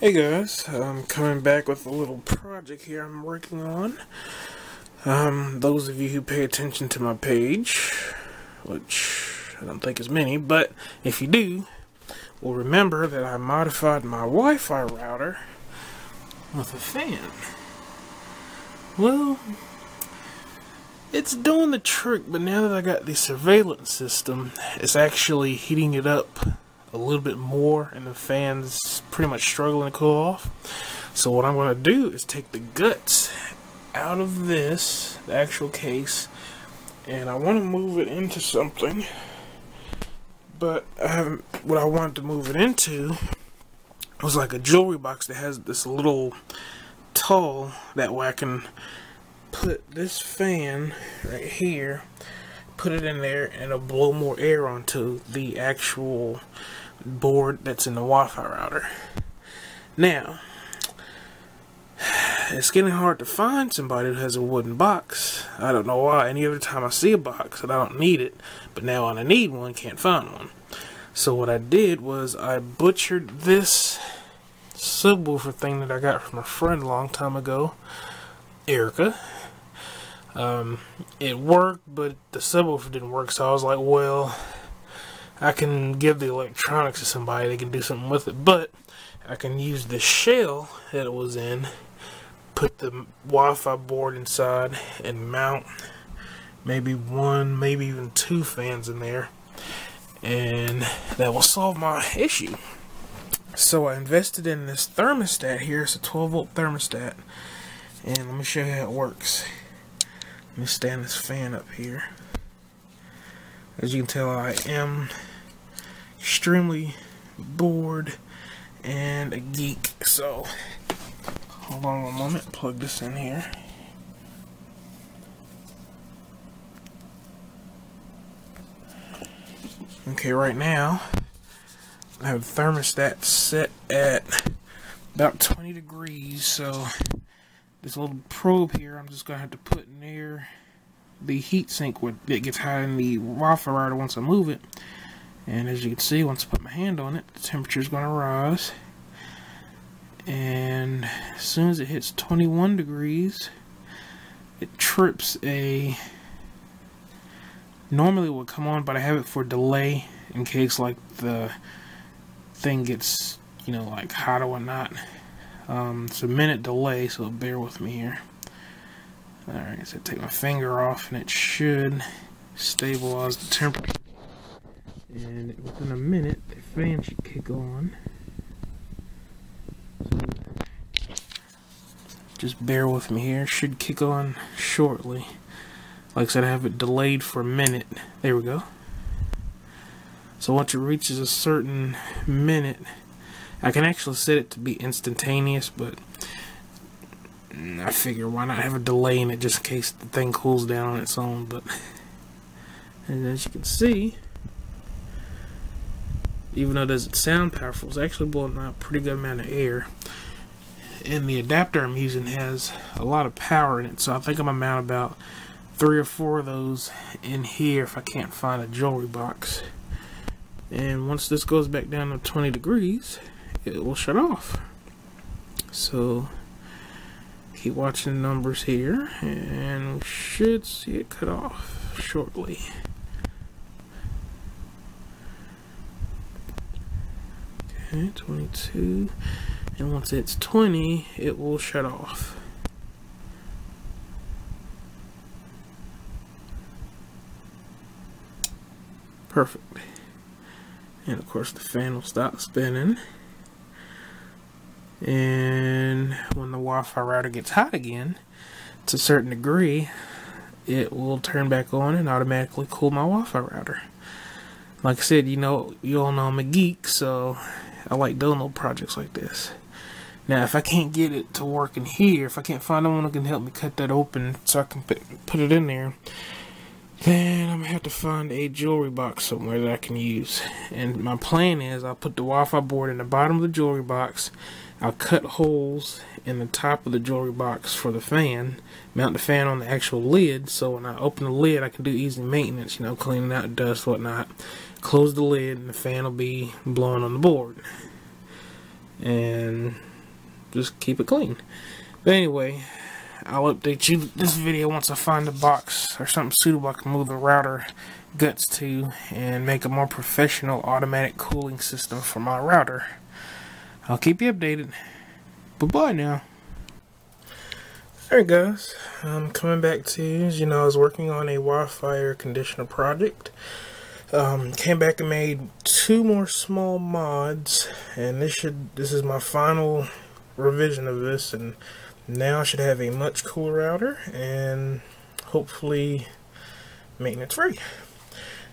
Hey guys, I'm coming back with a little project here I'm working on. Um, those of you who pay attention to my page, which I don't think is many, but if you do, will remember that I modified my Wi-Fi router with a fan. Well, it's doing the trick, but now that I got the surveillance system, it's actually heating it up a little bit more and the fan's pretty much struggling to cool off. So what I'm going to do is take the guts out of this, the actual case, and I want to move it into something. But I what I wanted to move it into was like a jewelry box that has this little tull that way I can put this fan right here put it in there and it'll blow more air onto the actual board that's in the Wi-Fi router. Now, it's getting hard to find somebody who has a wooden box. I don't know why. Any other time I see a box and I don't need it, but now when I need one, can't find one. So what I did was I butchered this subwoofer thing that I got from a friend a long time ago, Erica. Um, it worked, but the subwoofer didn't work, so I was like, well, I can give the electronics to somebody, they can do something with it, but I can use the shell that it was in, put the Wi-Fi board inside, and mount maybe one, maybe even two fans in there, and that will solve my issue. So I invested in this thermostat here, it's a 12 volt thermostat, and let me show you how it works. Let me stand this fan up here. As you can tell, I am extremely bored and a geek. So, hold on one moment, plug this in here. Okay, right now, I have the thermostat set at about 20 degrees, so this little probe here, I'm just going to have to put near the heat sink where it gets hot in the Wi-Fi router once I move it. And as you can see, once I put my hand on it, the temperature is going to rise. And as soon as it hits 21 degrees, it trips a... Normally it would come on, but I have it for delay in case like the thing gets, you know, like hot or whatnot. Um, it's a minute delay, so bear with me here. Alright, so take my finger off and it should stabilize the temperature. And within a minute, the fan should kick on. Just bear with me here. Should kick on shortly. Like I said, I have it delayed for a minute. There we go. So once it reaches a certain minute, I can actually set it to be instantaneous, but I figure why not have a delay in it just in case the thing cools down on its own. But and as you can see, even though it doesn't sound powerful, it's actually blowing out a pretty good amount of air. And the adapter I'm using has a lot of power in it, so I think I'm gonna mount about three or four of those in here if I can't find a jewelry box. And once this goes back down to 20 degrees, it will shut off. So keep watching the numbers here and we should see it cut off shortly. Okay, 22 and once it's 20 it will shut off. Perfect. And of course the fan will stop spinning. And when the Wi-Fi router gets hot again, to a certain degree, it will turn back on and automatically cool my Wi-Fi router. Like I said, you know, you all know I'm a geek, so I like doing little projects like this. Now, if I can't get it to work in here, if I can't find someone who can help me cut that open so I can put it in there, then I'm gonna have to find a jewelry box somewhere that I can use. And my plan is I'll put the Wi-Fi board in the bottom of the jewelry box. I'll cut holes in the top of the jewelry box for the fan. Mount the fan on the actual lid so when I open the lid I can do easy maintenance, you know, cleaning out dust, whatnot. Close the lid and the fan will be blowing on the board. and just keep it clean. But anyway, I'll update you this video once I find a box or something suitable I can move the router guts to and make a more professional automatic cooling system for my router. I'll keep you updated. Bye-bye now. Alright guys, I'm coming back to you. As you know, I was working on a Wi-Fi air conditioner project. Um, came back and made two more small mods, and this should this is my final revision of this, and now I should have a much cooler router, and hopefully maintenance free.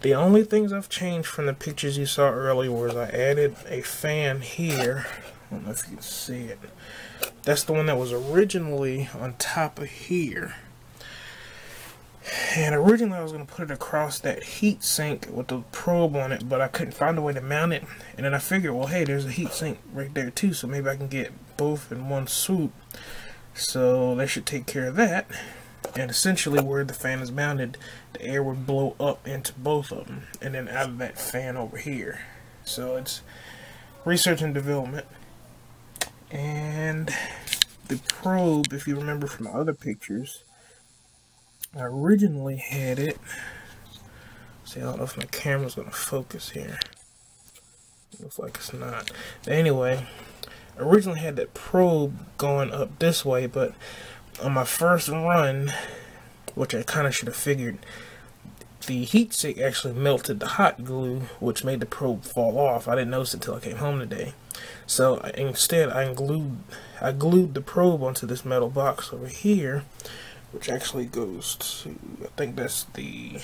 The only things I've changed from the pictures you saw earlier was I added a fan here. I don't know if you can see it. That's the one that was originally on top of here. And originally I was going to put it across that heat sink with the probe on it, but I couldn't find a way to mount it. And then I figured, well, hey, there's a heat sink right there too, so maybe I can get both in one swoop. So that should take care of that. And essentially where the fan is mounted, the air would blow up into both of them, and then out of that fan over here. So it's research and development. And the probe, if you remember from the other pictures, I originally had it. See, I don't know if my camera's going to focus here. Looks like it's not. But anyway, originally had that probe going up this way, but on my first run, which I kind of should have figured, the heat sink actually melted the hot glue, which made the probe fall off. I didn't notice it until I came home today. So instead, I glued I glued the probe onto this metal box over here, which actually goes to, I think that's the,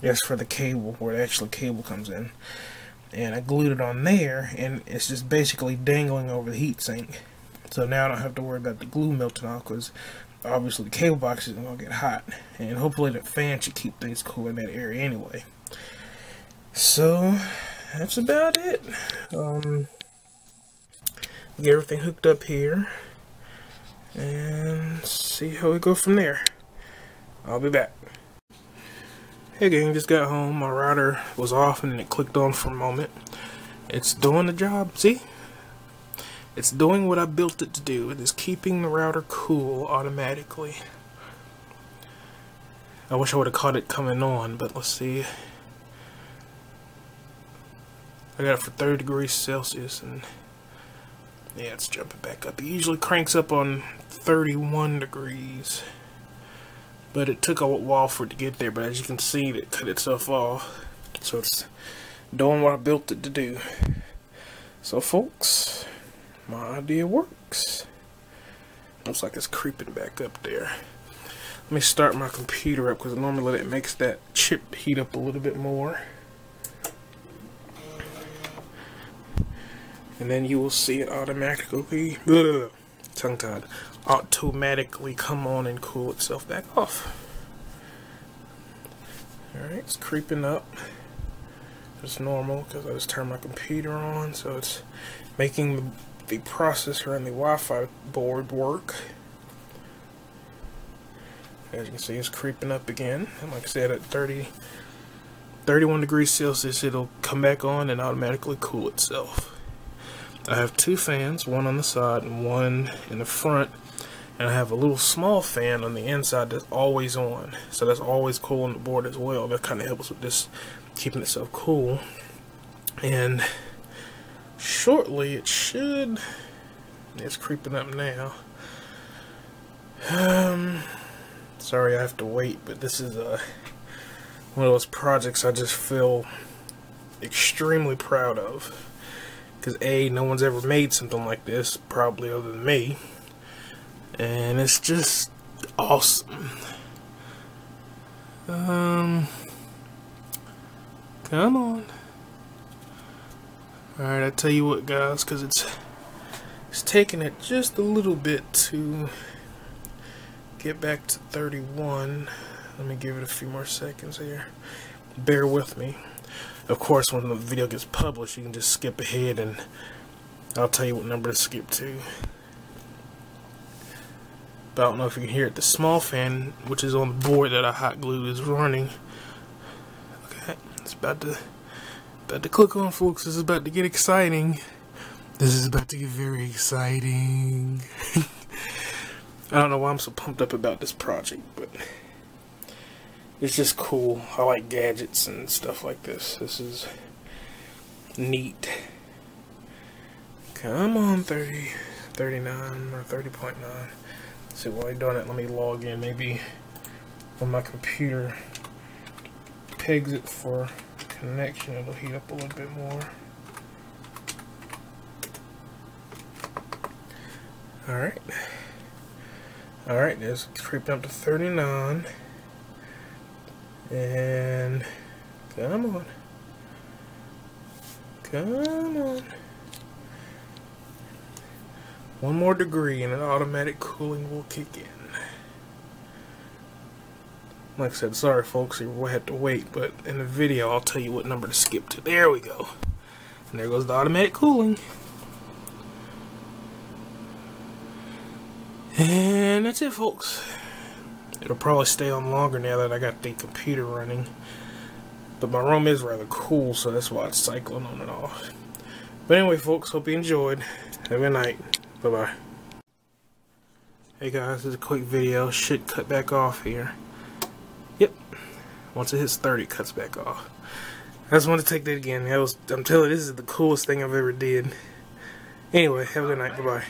that's for the cable, where the actual cable comes in. And I glued it on there, and it's just basically dangling over the heatsink. So now I don't have to worry about the glue melting off, because obviously the cable box isn't going to get hot. And hopefully the fan should keep things cool in that area anyway. So, that's about it. Um, get everything hooked up here and see how we go from there. I'll be back. Hey gang, just got home. My router was off and it clicked on for a moment. It's doing the job, see? It's doing what I built it to do. It is keeping the router cool automatically. I wish I would have caught it coming on, but let's see. I got it for 30 degrees Celsius and yeah, it's jumping back up. It usually cranks up on 31 degrees. But it took a while for it to get there, but as you can see, it cut itself off. So it's doing what I built it to do. So folks, my idea works. Looks like it's creeping back up there. Let me start my computer up because normally it makes that chip heat up a little bit more. and then you will see it automatically tongue tied automatically come on and cool itself back off. Alright it's creeping up. It's normal because I just turned my computer on so it's making the, the processor and the Wi-Fi board work. As you can see it's creeping up again. And like I said at 30 31 degrees Celsius it'll come back on and automatically cool itself I have two fans, one on the side and one in the front. And I have a little small fan on the inside that's always on. So that's always cool on the board as well. That kind of helps with this keeping itself cool. And shortly it should... It's creeping up now. Um, sorry I have to wait, but this is a, one of those projects I just feel extremely proud of. Because A, no one's ever made something like this, probably other than me. And it's just awesome. Um, come on. Alright, I tell you what guys, because it's, it's taking it just a little bit to get back to 31. Let me give it a few more seconds here. Bear with me. Of course, when the video gets published, you can just skip ahead and I'll tell you what number to skip to. But I don't know if you can hear it. The small fan, which is on the board that I hot glued, is running. Okay, it's about to about to click on, folks. This is about to get exciting. This is about to get very exciting. I don't know why I'm so pumped up about this project, but it's just cool. I like gadgets and stuff like this. This is neat. Come on, 30, 39 or 30.9. See, while I'm doing it, let me log in. Maybe when my computer pegs it for connection, it'll heat up a little bit more. Alright. Alright, it's creeping up to 39. And come on. Come on. One more degree and an automatic cooling will kick in. Like I said, sorry folks, you had to wait, but in the video I'll tell you what number to skip to. There we go. And there goes the automatic cooling. And that's it, folks. It'll probably stay on longer now that I got the computer running. But my room is rather cool, so that's why it's cycling on and off. But anyway, folks, hope you enjoyed. Have a good night. Bye-bye. Hey guys, this is a quick video. Should cut back off here. Yep. Once it hits 30, it cuts back off. I just want to take that again. That was, I'm telling you, this is the coolest thing I've ever did. Anyway, have a good night. Bye-bye.